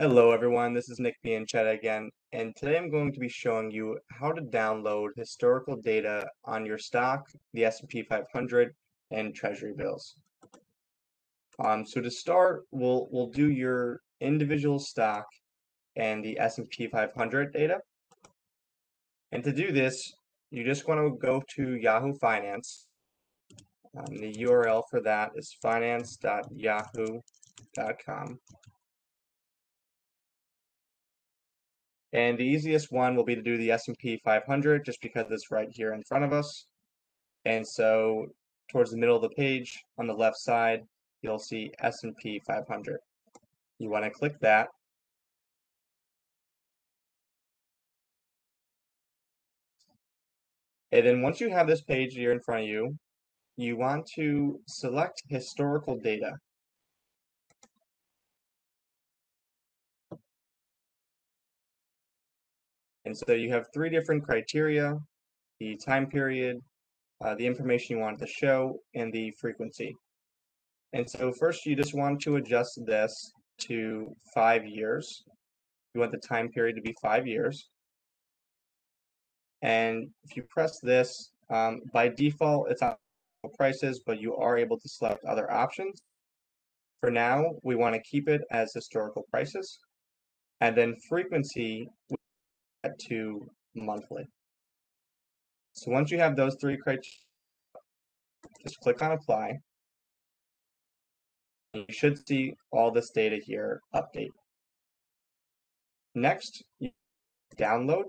Hello everyone, this is Nick Bianchetta again, and today I'm going to be showing you how to download historical data on your stock, the S&P 500, and Treasury bills. Um, so to start, we'll we'll do your individual stock and the S&P 500 data. And to do this, you just want to go to Yahoo Finance. Um, the URL for that is finance.yahoo.com. And the easiest one will be to do the S&P 500 just because it's right here in front of us. And so towards the middle of the page on the left side, you'll see S&P 500. You want to click that. And then once you have this page here in front of you, you want to select historical data. And so you have three different criteria, the time period, uh, the information you want to show, and the frequency. And so first you just want to adjust this to five years. You want the time period to be five years. And if you press this, um, by default, it's on prices, but you are able to select other options. For now, we want to keep it as historical prices. And then frequency to monthly. So once you have those three criteria, just click on apply. You should see all this data here update. Next, download.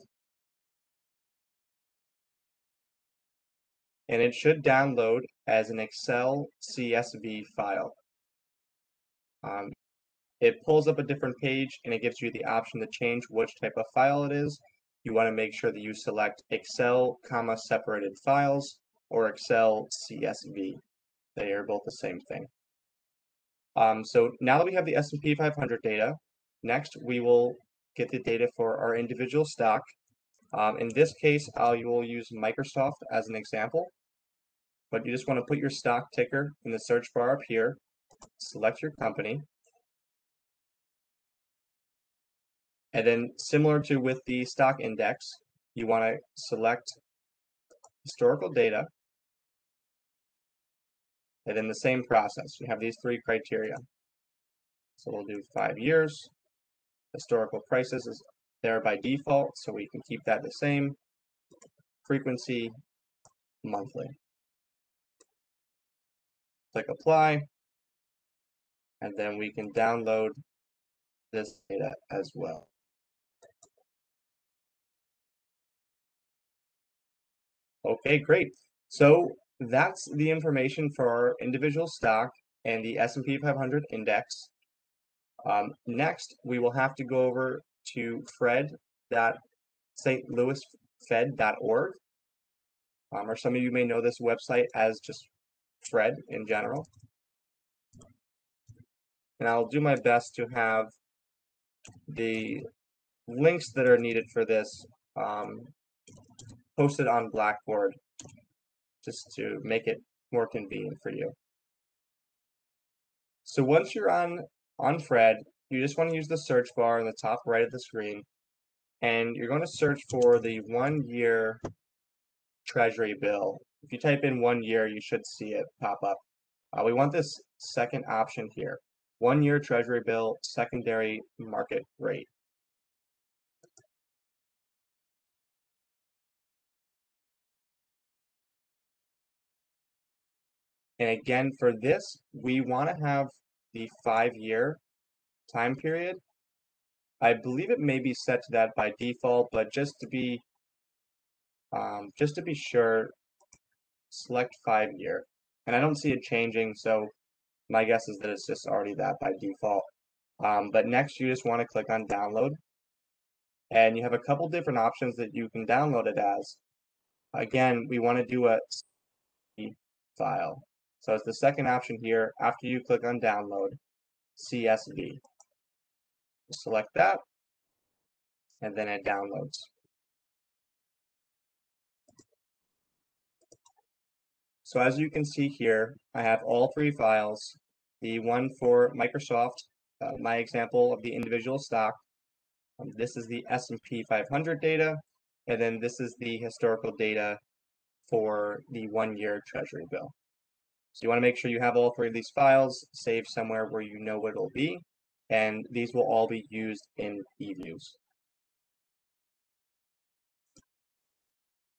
And it should download as an Excel CSV file. Um, it pulls up a different page and it gives you the option to change which type of file it is. You want to make sure that you select Excel, comma, separated files or Excel CSV. They are both the same thing. Um, so now that we have the S&P 500 data, next we will get the data for our individual stock. Um, in this case, I will use Microsoft as an example, but you just want to put your stock ticker in the search bar up here, select your company, And then similar to with the stock index, you want to select historical data. And then the same process, you have these three criteria. So we'll do five years. Historical prices is there by default, so we can keep that the same. Frequency, monthly. Click apply. And then we can download this data as well. Okay, great. So that's the information for our individual stock and the S&P 500 index. Um, next, we will have to go over to fred.stlouisfed.org, um, or some of you may know this website as just Fred in general. And I'll do my best to have the links that are needed for this um, posted on Blackboard just to make it more convenient for you. So once you're on, on Fred, you just want to use the search bar in the top right of the screen, and you're going to search for the one year treasury bill. If you type in one year, you should see it pop up. Uh, we want this second option here, one year treasury bill secondary market rate. And again, for this, we want to have the five-year time period. I believe it may be set to that by default, but just to be um, just to be sure, select five-year. And I don't see it changing, so my guess is that it's just already that by default. Um, but next, you just want to click on download. And you have a couple different options that you can download it as. Again, we want to do a file. So it's the second option here after you click on download, CSV. Select that, and then it downloads. So as you can see here, I have all three files, the one for Microsoft uh, my example of the individual stock. Um, this is the S&P 500 data, and then this is the historical data for the one-year treasury bill. So you want to make sure you have all three of these files saved somewhere where you know what it'll be, and these will all be used in eViews.